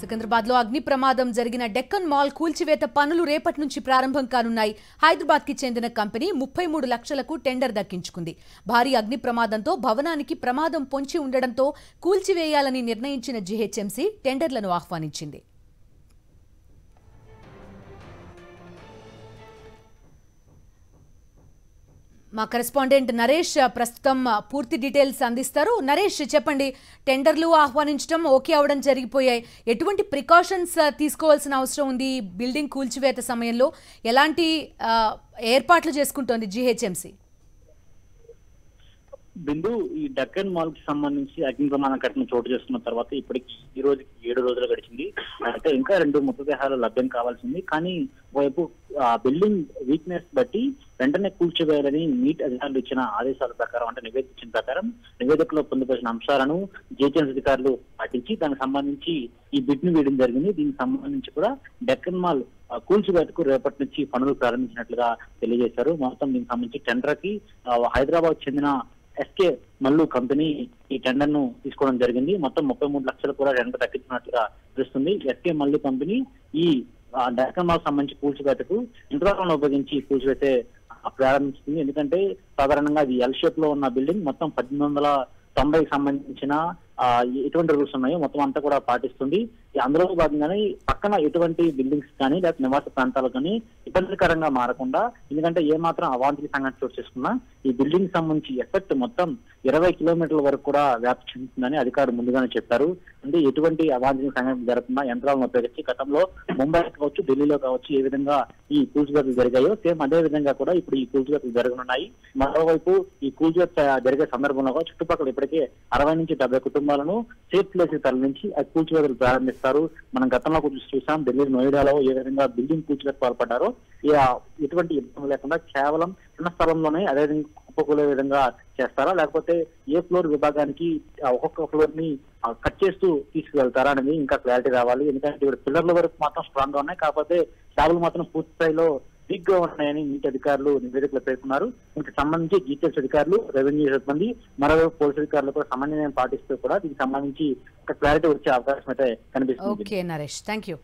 సికింద్రాబాద్లో అగ్ని ప్రమాదం జరిగిన డెక్కన్ మాల్ కూల్చివేత పనులు రేపటి నుంచి ప్రారంభం కానున్నాయి. హైదరాబాద్కి చెందిన కంపెనీ ముప్పై మూడు లక్షలకు టెండర్ దక్కించుకుంది. భారీ అగ్ని ప్రమాదంతో భవనానికి ప్రమాదం పొంచి ఉండడంతో కూల్చివేయాలని నిర్ణయించిన జీహెచ్ఎంసీ టెండర్లను ఆహ్వానించింది. మా కరెస్పాండెంట్ నరేష్ ప్రస్తుతం పూర్తి డీటెయిల్స్ అందిస్తారు. నరేష్ చెప్పండి టెండర్లు ఆహ్వానించడం ఓకే అవడం జరిగిపోయాయి. ఎటువంటి ప్రికాషన్స్ తీసుకోవాల్సిన అవసరం ఉంది బిల్డింగ్ కూల్చివేత సమయంలో? ఎలాంటి ఏర్పాట్లు చేసుకుంటోంది జీహెచ్ఎంసీ బిందు ఈ డక్కన్ మాల్కి సంబంధించి అగ్ని ప్రమాదం ఘటన చోటు చేసుకున్న తర్వాత ఇప్పటికి ఈ రోజుకి ఏడు రోజులు గడిచింది ఇంకా రెండు మృతదేహాలు లభ్యం కావాల్సింది. కానీ వైపు ఆ బిల్డింగ్ వీక్నెస్ బట్టి వెంటనే కూల్చివేయాలని నీట్ అధికారులు ఇచ్చిన ఆదేశాల ప్రకారం అంటే నివేదిక ఇచ్చిన ప్రకారం నివేదికలో పొందుపరిచిన అంశాలను జేహెచ్ఎంసీ అధికారులు పాటించి దానికి సంబంధించి ఈ బిడ్ను వేయడం జరిగింది. దీనికి సంబంధించి కూడా డెక్కన్ మాల్ కూల్చివేతకు రేపటి నుంచి పనులు ప్రారంభించినట్లుగా తెలియజేశారు. మొత్తం దీనికి సంబంధించి టెండర్కి హైదరాబాద్ చెందిన ఎస్కే మల్లు కంపెనీ ఈ టెండర్ను తీసుకోవడం జరిగింది. మొత్తం ముప్పై మూడు లక్షలు కూడా టెండర్ తగ్గిస్తున్నట్టుగా తెలుస్తుంది. ఎస్కే మల్లు కంపెనీ ఈ డెక్కన్ సంబంధించి కూల్చివేతకు యంత్రాలను ఉపయోగించి పూల్చిపెట్టే ప్రారంభిస్తుంది. ప్రారంభించింది ఎందుకంటే సాధారణంగా అది ఎల్ షేప్లో ఉన్న బిల్డింగ్. మొత్తం పద్దెనిమిది వందల తొంభైకి సంబంధించిన ఎటువంటి రూల్స్ ఉన్నాయో మొత్తం అంతా కూడా పాటిస్తుంది. అందులో భాగంగానే పక్కన ఎటువంటి బిల్డింగ్స్ కానీ లేకపోతే నివాస ప్రాంతాలు కానీ ఇబ్బందికరంగా మారకుండా ఎందుకంటే ఏ మాత్రం అవాంతరిక సంఘటన చోటు చేసుకున్నా ఈ బిల్డింగ్ సంబంధించి ఎఫెక్ట్ మొత్తం ఇరవై కిలోమీటర్ల వరకు కూడా వ్యాప్తి చెందుతుందని అధికారులు ముందుగానే చెప్పారు. అంటే ఎటువంటి అవాంఛనీయ సంఘటన జరగకుండా యంత్రాలను ఉపయోగించి గతంలో ముంబై కావచ్చు ఢిల్లీలో కావచ్చు ఏ విధంగా ఈ కూల్చివేతలు జరిగాయో సేమ్ అదే విధంగా కూడా ఇప్పుడు ఈ కూల్చివేతలు జరగనున్నాయి. మరోవైపు ఈ కూల్చివేత జరిగే సందర్భంలో చుట్టుపక్కల ఇప్పటికే అరవై నుంచి డెబ్బై కుటుంబాలను సేఫ్ ప్లేస్ తరలించి ఆ కూల్చివేతలు ప్రారంభిస్తారు. మనం గతంలో కొంచెం చూసాం ఢిల్లీ నోయిడాలో ఏ విధంగా బిల్డింగ్ కూల్చివేత పాల్పడ్డారో ఎటువంటి ఇబ్బంది లేకుండా కేవలం చిన్న స్థలంలోనే అదేవిధంగా కుప్పకూలే విధంగా చేస్తారా? లేకపోతే ఏ ఫ్లోర్ విభాగానికి ఒక్కొక్క ఫ్లోర్ని కట్ చేస్తూ తీసుకువెళ్తారా అనేది ఇంకా క్లారిటీ రావాలి. ఎందుకంటే ఇక్కడ పిల్లర్ల వరకు మాత్రం స్ట్రాంగ్గా ఉన్నాయి. కాకపోతే స్లాబ్లు మాత్రం పూర్తి స్థాయిలో బిగ్గా ఉన్నాయని నీటి అధికారులు నివేదికలో పేర్కొన్నారు. దీనికి సంబంధించి జీటీఎస్ అధికారులు రెవెన్యూ సిబ్బంది మరోవైపు పోలీసు అధికారులు కూడా సమన్వయం పాటిస్తూ కూడా దీనికి సంబంధించి ఒక క్లారిటీ వచ్చే అవకాశం అయితే కనిపిస్తుంది. ఓకే నరేష్. Thank you